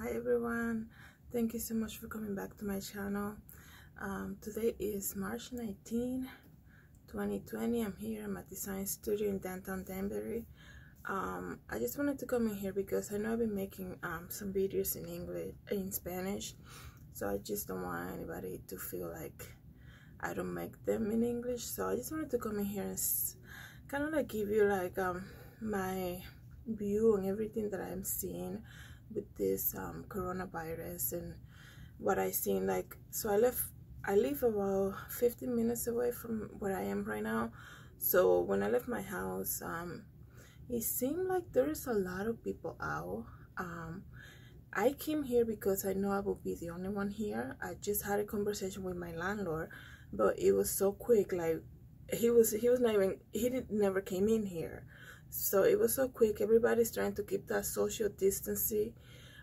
hi everyone. Thank you so much for coming back to my channel. Um, today is March 19 2020 I'm here in my design studio in downtown Danbury. Um, I just wanted to come in here because I know I've been making um, some videos in English in Spanish. So I just don't want anybody to feel like I don't make them in English. So I just wanted to come in here and kind of like give you like um, my view on everything that I'm seeing with this um, coronavirus and what I seen like so I left I live about 15 minutes away from where I am right now. So when I left my house um, it seemed like there's a lot of people out. Um, I came here because I know I will be the only one here. I just had a conversation with my landlord but it was so quick like he was he was not even he did, never came in here so it was so quick. Everybody's trying to keep that social distancing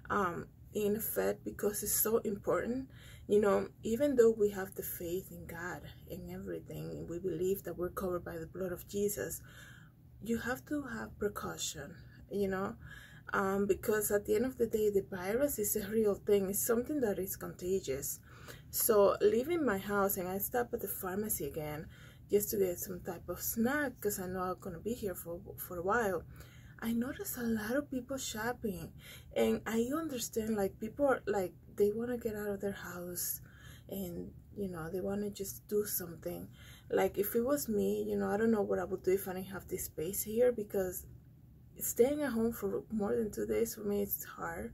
um, in effect because it's so important. You know even though we have the faith in god and everything we believe that we're covered by the blood of jesus you have to have precaution you know? Um, because at the end of the day the virus is a real thing. It's something that is contagious. So leaving my house and i stop at the pharmacy again just to get some type of snack because I know I'm gonna be here for for a while. I notice a lot of people shopping, and I understand like people are like they want to get out of their house, and you know they want to just do something. Like if it was me, you know, I don't know what I would do if I didn't have this space here because staying at home for more than two days for me it's hard.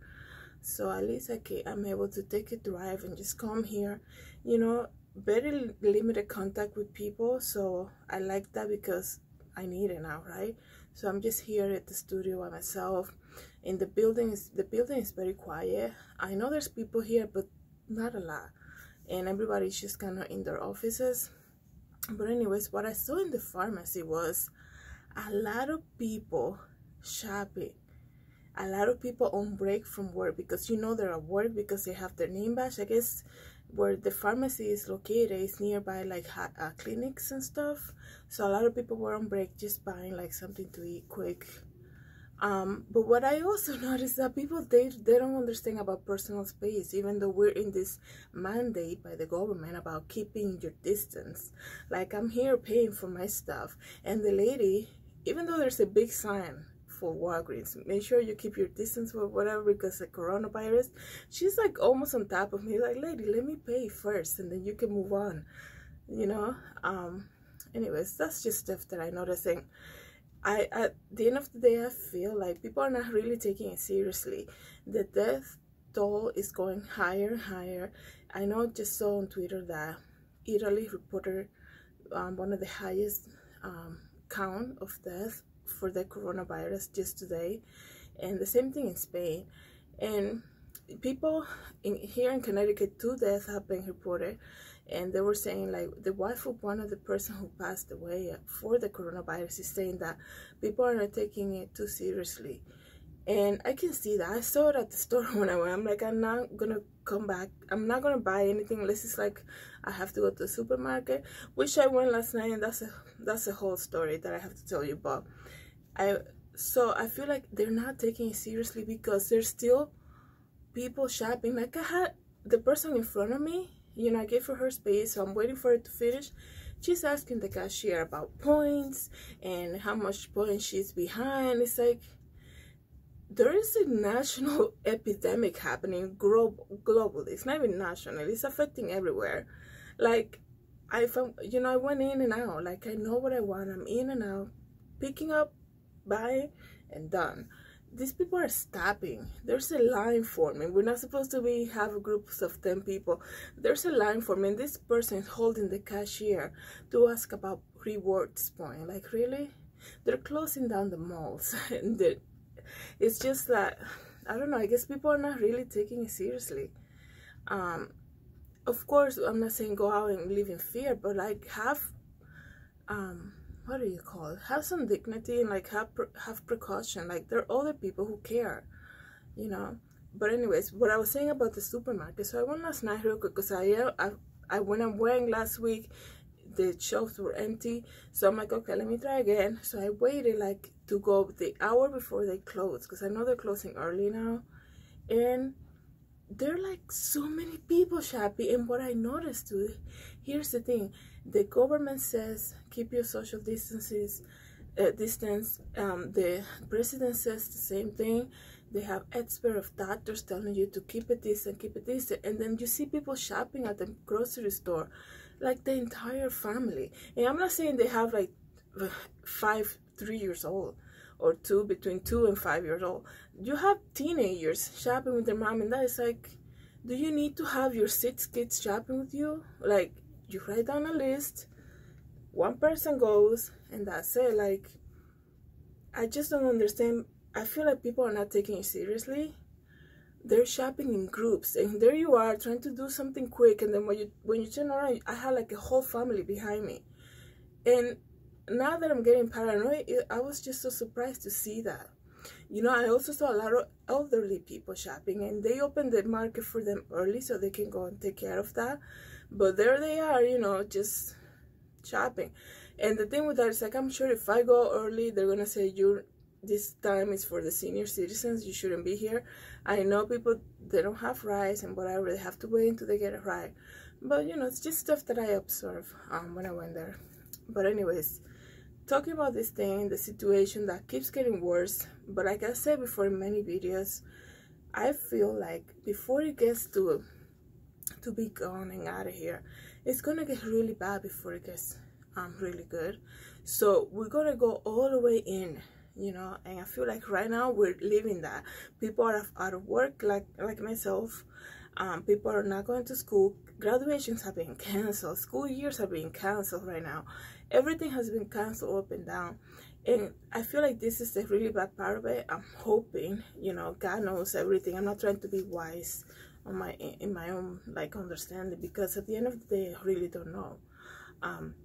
So at least I can, I'm able to take a drive and just come here, you know, very limited contact with people so I like that because I need it now right? So I'm just here at the studio by myself and the building is the building is very quiet. I know there's people here but not a lot and everybody's just kind of in their offices. But anyways what I saw in the pharmacy was a lot of people shopping a lot of people on break from work because you know they're at work because they have their name badge. I guess where the pharmacy is located is nearby like uh, clinics and stuff. So a lot of people were on break just buying like something to eat quick. Um, but what I also noticed that people they they don't understand about personal space even though we're in this mandate by the government about keeping your distance. Like I'm here paying for my stuff. And the lady even though there's a big sign for Walgreens. Make sure you keep your distance or whatever because the coronavirus. She's like almost on top of me. Like, lady, let me pay first and then you can move on. You know? Um, anyways, that's just stuff that I noticing. I at the end of the day I feel like people are not really taking it seriously. The death toll is going higher and higher. I know just saw on Twitter that Italy reported um, one of the highest um, count of death for the coronavirus just today and the same thing in Spain. And people in here in Connecticut two deaths have been reported and they were saying like the wife of one of the person who passed away for the coronavirus is saying that people are not taking it too seriously and I can see that I saw it at the store when I went I'm like I'm not gonna come back I'm not gonna buy anything unless it's like I have to go to the supermarket which I went last night and that's a that's a whole story that I have to tell you about I so I feel like they're not taking it seriously because there's still people shopping. Like I had the person in front of me, you know, I gave her her space, so I'm waiting for her to finish. She's asking the cashier about points and how much points she's behind. It's like there is a national epidemic happening global globally. It's not even national. It's affecting everywhere. Like I found, you know, I went in and out. Like I know what I want. I'm in and out, picking up buy and done these people are stopping there's a line forming we're not supposed to be have groups of 10 people there's a line forming this person is holding the cashier to ask about rewards point like really they're closing down the malls and it's just that i don't know i guess people are not really taking it seriously. Um of course i'm not saying go out and live in fear but like have um what do you call it? Have some dignity and like have have precaution. Like there are other people who care you know? But anyways what i was saying about the supermarket so i went last night real quick because I, I i when i'm wearing last week the shelves were empty. So i'm like okay let me try again. So i waited like to go the hour before they close because i know they're closing early now. And there are like so many people shopping. And what i noticed too here's the thing. The government says keep your social distances uh, distance um, the president says the same thing. They have expert of doctors telling you to keep it this and keep it this. And then you see people shopping at the grocery store like the entire family. And i'm not saying they have like five three years old or two between two and five years old. You have teenagers shopping with their mom and dad it's like do you need to have your six kids shopping with you? Like you write down a list one person goes and that's it. Like i just don't understand. I feel like people are not taking it seriously they're shopping in groups and there you are trying to do something quick and then when you when you turn around i had like a whole family behind me. And now that i'm getting paranoid i was just so surprised to see that. You know i also saw a lot of elderly people shopping and they opened the market for them early so they can go and take care of that. But there they are you know just shopping. And the thing with that is like i'm sure if i go early they're gonna say you this time is for the senior citizens you shouldn't be here. I know people they don't have rights and whatever they have to wait until they get a right. But you know it's just stuff that i observe um, when i went there. But anyways talking about this thing the situation that keeps getting worse but like i said before in many videos i feel like before it gets to to be gone and out of here it's gonna get really bad before it gets um really good. So we're gonna go all the way in you know and i feel like right now we're living that. People are out of work like like myself. Um, people are not going to school. Graduations have been canceled. School years are being canceled right now. Everything has been canceled up and down. And i feel like this is the really bad part of it. I'm hoping you know god knows everything. I'm not trying to be wise on my in my own like understanding because at the end of the day i really don't know. Um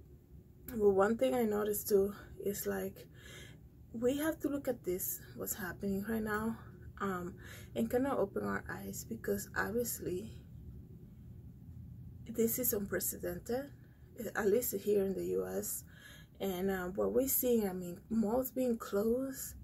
but one thing i noticed too is like we have to look at this what's happening right now um and of open our eyes because obviously this is unprecedented at least here in the US and uh, what we're seeing I mean malls being closed.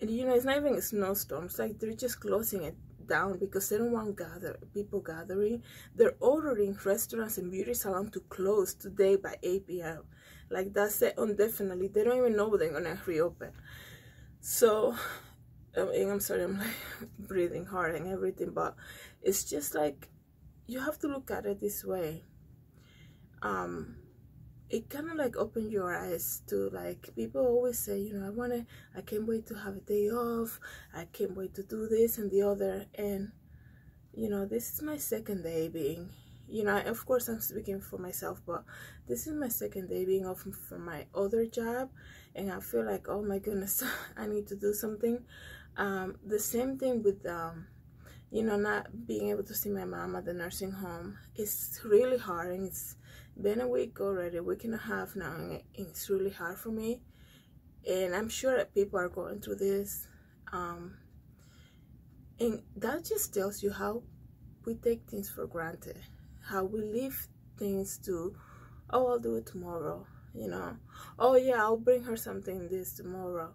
And you know it's not even a snowstorm it's like they're just closing it down because they don't want gather people gathering. They're ordering restaurants and beauty salons to close today by 8 p.m like that's it indefinitely they don't even know they're gonna reopen. So i'm sorry i'm like breathing hard and everything but it's just like you have to look at it this way. Um it kind of like opened your eyes to like people always say you know i want to i can't wait to have a day off. I can't wait to do this and the other. And you know this is my second day being you know of course i'm speaking for myself but this is my second day being off from my other job and i feel like oh my goodness i need to do something um the same thing with um you know not being able to see my mom at the nursing home it's really hard and it's been a week already, a week and a half now, and it's really hard for me. And I'm sure that people are going through this. Um, and that just tells you how we take things for granted, how we leave things to, oh, I'll do it tomorrow, you know. Oh, yeah, I'll bring her something this tomorrow.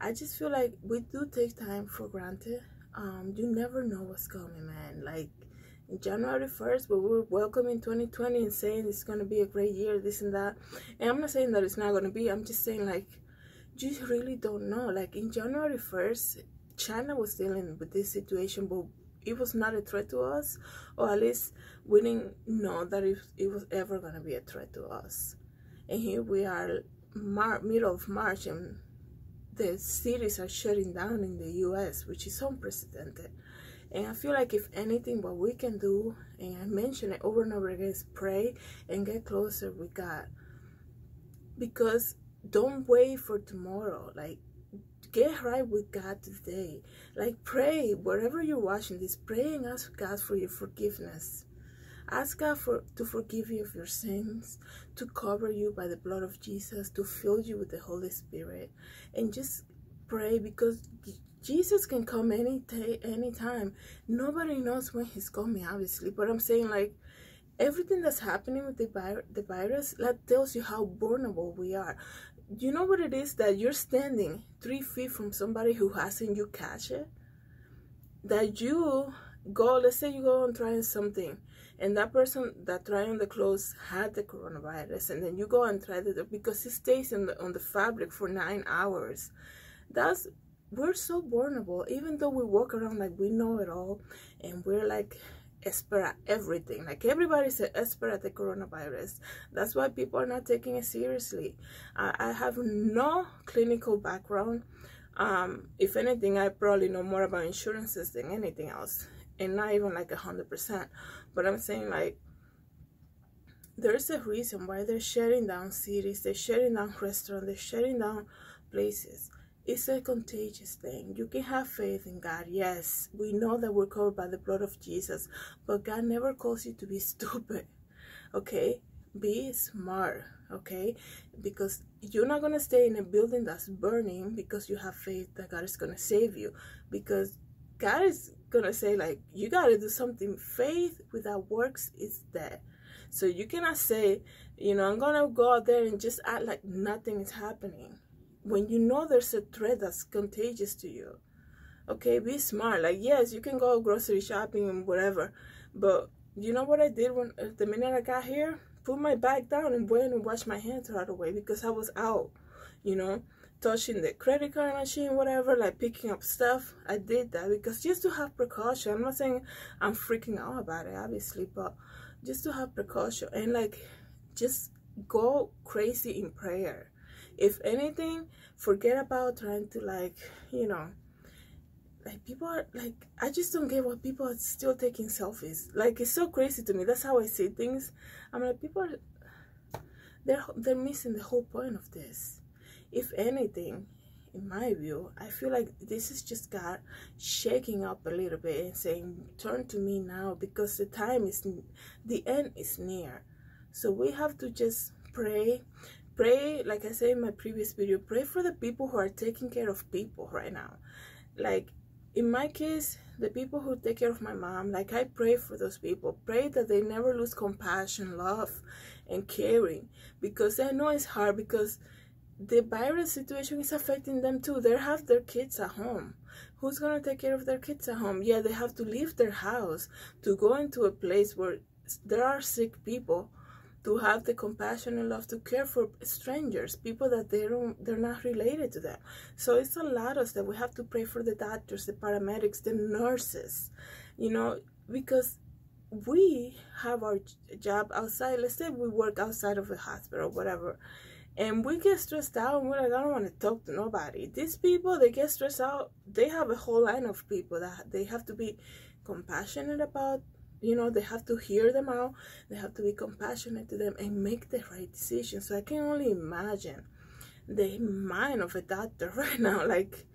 I just feel like we do take time for granted. Um, you never know what's coming, man. Like, January 1st, but we're welcoming 2020 and saying it's going to be a great year, this and that. And I'm not saying that it's not going to be. I'm just saying, like, you really don't know. Like, in January 1st, China was dealing with this situation, but it was not a threat to us, or at least we didn't know that it, it was ever going to be a threat to us. And here we are, Mar middle of March, and the cities are shutting down in the U.S., which is unprecedented. And I feel like if anything, what we can do, and I mention it over and over again, is pray and get closer with God. Because don't wait for tomorrow. Like, get right with God today. Like, pray wherever you're watching this. Pray and ask God for your forgiveness. Ask God for to forgive you of your sins, to cover you by the blood of Jesus, to fill you with the Holy Spirit, and just pray because Jesus can come any day, any time. Nobody knows when he's coming, obviously. But I'm saying, like, everything that's happening with the, the virus, that tells you how vulnerable we are. You know what it is? That you're standing three feet from somebody who hasn't you catch it? That you go let's say you go and try something and that person that trying the clothes had the coronavirus and then you go and try it because it stays in the, on the fabric for nine hours that's we're so vulnerable even though we walk around like we know it all and we're like expert at everything. Like everybody's an expert at the coronavirus. That's why people are not taking it seriously. I, I have no clinical background. Um, if anything i probably know more about insurances than anything else and not even like a hundred percent. But i'm saying like there's a reason why they're shutting down cities they're shutting down restaurants they're shutting down places it's a contagious thing. You can have faith in God. Yes, we know that we're covered by the blood of Jesus, but God never calls you to be stupid. Okay? Be smart. Okay? Because you're not going to stay in a building that's burning because you have faith that God is going to save you. Because God is going to say, like, you got to do something. Faith without works is dead. So you cannot say, you know, I'm going to go out there and just act like nothing is happening when you know there's a threat that's contagious to you okay be smart. Like yes you can go grocery shopping and whatever but you know what i did when uh, the minute i got here? Put my bag down and went and washed my hands right away because i was out you know touching the credit card machine whatever like picking up stuff. I did that because just to have precaution. I'm not saying i'm freaking out about it obviously but just to have precaution and like just go crazy in prayer if anything forget about trying to like you know like people are like i just don't get why people are still taking selfies. Like it's so crazy to me. That's how i see things. I'm like people are they're they're missing the whole point of this. If anything in my view i feel like this is just god shaking up a little bit and saying turn to me now because the time is the end is near. So we have to just pray pray like i said in my previous video pray for the people who are taking care of people right now. Like in my case the people who take care of my mom like i pray for those people. Pray that they never lose compassion love and caring. Because i know it's hard because the virus situation is affecting them too. They have their kids at home. Who's going to take care of their kids at home? Yeah they have to leave their house to go into a place where there are sick people to have the compassion and love to care for strangers people that they don't they're not related to them. So it's a lot of that. We have to pray for the doctors the paramedics the nurses you know because we have our job outside. Let's say we work outside of a hospital or whatever and we get stressed out and we're like i don't want to talk to nobody. These people they get stressed out. They have a whole line of people that they have to be compassionate about you know they have to hear them out they have to be compassionate to them and make the right decision so i can only imagine the mind of a doctor right now like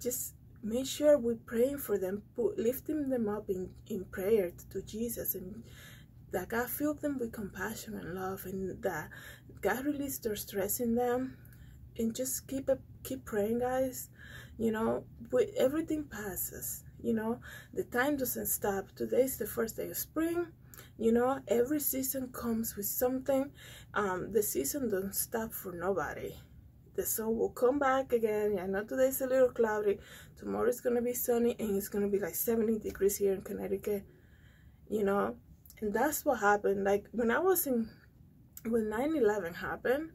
just make sure we're praying for them put, lifting them up in, in prayer to, to jesus and that god fill them with compassion and love and that god release their stress in them and just keep keep praying guys. You know everything passes you know the time doesn't stop. Today is the first day of spring you know every season comes with something. Um the season don't stop for nobody. The sun will come back again. I know today's a little cloudy. Tomorrow it's gonna be sunny and it's gonna be like 70 degrees here in connecticut you know? And that's what happened. Like when i was in when 9-11 happened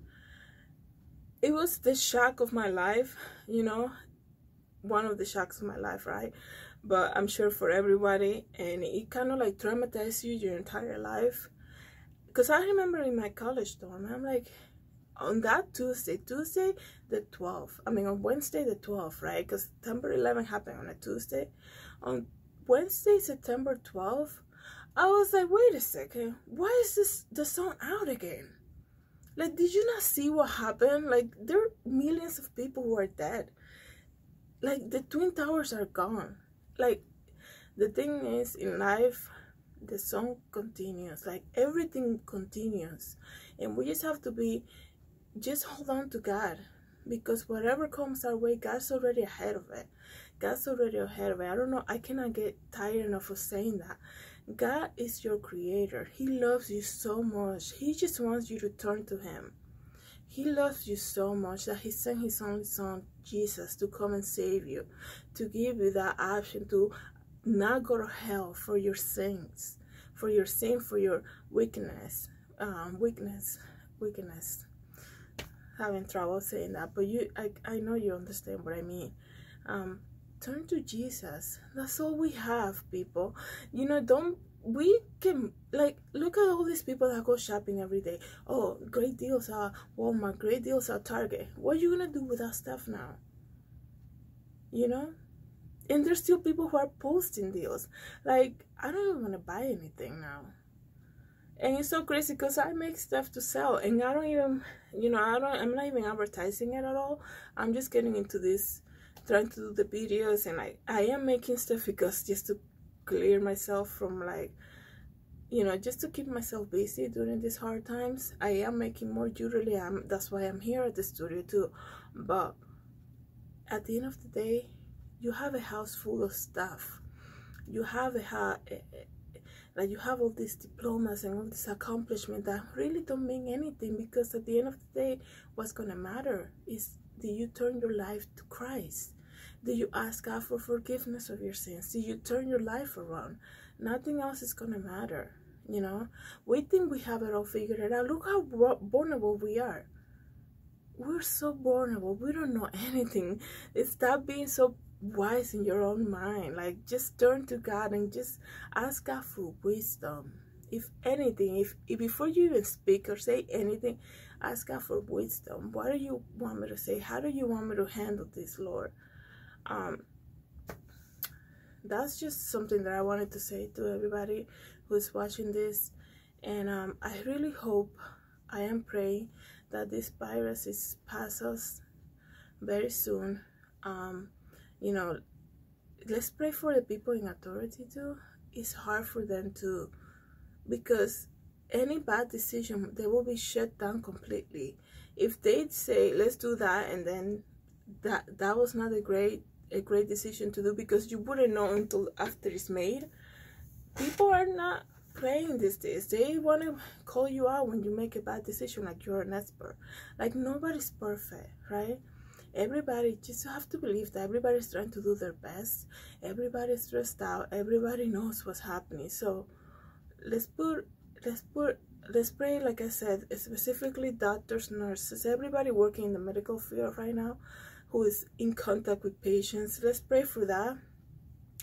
it was the shock of my life you know? One of the shocks of my life right but I'm sure for everybody and it kind of like traumatizes you your entire life. Because I remember in my college dorm I'm like on that Tuesday Tuesday the 12th I mean on Wednesday the 12th right? Because September 11 happened on a Tuesday. On Wednesday September 12th I was like wait a second why is this the song out again? Like did you not see what happened? Like there are millions of people who are dead. Like the twin towers are gone like the thing is in life the song continues. Like everything continues. And we just have to be just hold on to god. Because whatever comes our way god's already ahead of it. God's already ahead of it. I don't know i cannot get tired enough of saying that. God is your creator. He loves you so much. He just wants you to turn to him. He loves you so much that he sent his only son, Jesus, to come and save you, to give you that option to not go to hell for your sins, for your sin, for your weakness, um, weakness, weakness. Having trouble saying that, but you, I, I know you understand what I mean. Um, turn to Jesus. That's all we have, people. You know, don't we can like look at all these people that go shopping every day. Oh, great deals at Walmart, great deals at Target. What are you gonna do with that stuff now? You know? And there's still people who are posting deals. Like, I don't even want to buy anything now. And it's so crazy because I make stuff to sell and I don't even, you know, I don't, I'm not even advertising it at all. I'm just getting into this, trying to do the videos and I, I am making stuff because just to clear myself from like you know just to keep myself busy during these hard times i am making more jewelry. I'm that's why i'm here at the studio too. But at the end of the day you have a house full of stuff. You have a, a, a eh, eh, like you have all these diplomas and all this accomplishment that really don't mean anything because at the end of the day what's gonna matter is do you turn your life to christ do you ask God for forgiveness of your sins? Do you turn your life around? Nothing else is going to matter. You know, we think we have it all figured out. Look how vulnerable we are. We're so vulnerable. We don't know anything. Stop being so wise in your own mind. Like, just turn to God and just ask God for wisdom. If anything, if, if before you even speak or say anything, ask God for wisdom. What do you want me to say? How do you want me to handle this, Lord? Um, that's just something that I wanted to say to everybody who's watching this. And um, I really hope, I am praying that this virus is past us very soon. Um, you know, let's pray for the people in authority too. It's hard for them to, because any bad decision, they will be shut down completely. If they say, let's do that, and then that that was not a great a great decision to do because you wouldn't know until after it's made. People are not playing these days. They want to call you out when you make a bad decision like you're an expert. Like nobody's perfect, right? Everybody just have to believe that everybody's trying to do their best. Everybody's stressed out. Everybody knows what's happening. So let's put let's put let's pray like I said, specifically doctors, nurses, everybody working in the medical field right now who is in contact with patients. Let's pray for that.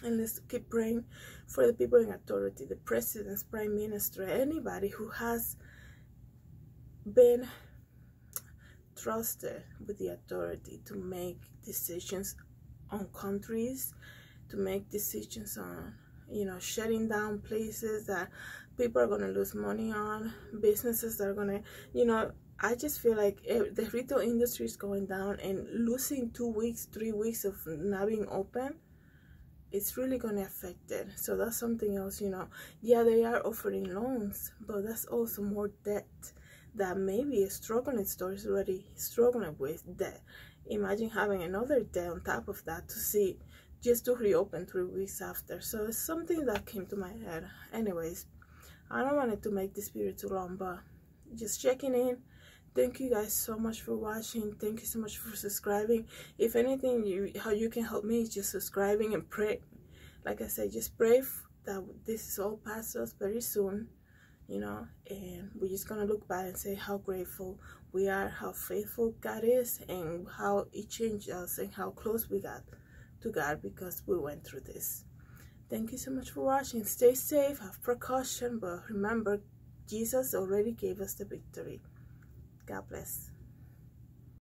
And let's keep praying for the people in authority, the presidents, prime minister, anybody who has been trusted with the authority to make decisions on countries, to make decisions on, you know, shutting down places that people are going to lose money on, businesses that are going to, you know, I just feel like eh, the retail industry is going down and losing two weeks, three weeks of not being open, it's really going to affect it. So that's something else, you know. Yeah, they are offering loans, but that's also more debt that maybe a struggling store is already struggling with debt. Imagine having another debt on top of that to see just to reopen three weeks after. So it's something that came to my head. Anyways, I don't want it to make this video too long, but just checking in thank you guys so much for watching. Thank you so much for subscribing. If anything you how you can help me is just subscribing and pray. Like i said just pray that this is all past us very soon you know and we're just gonna look back and say how grateful we are how faithful god is and how he changed us and how close we got to god because we went through this. Thank you so much for watching. Stay safe have precaution but remember jesus already gave us the victory God bless.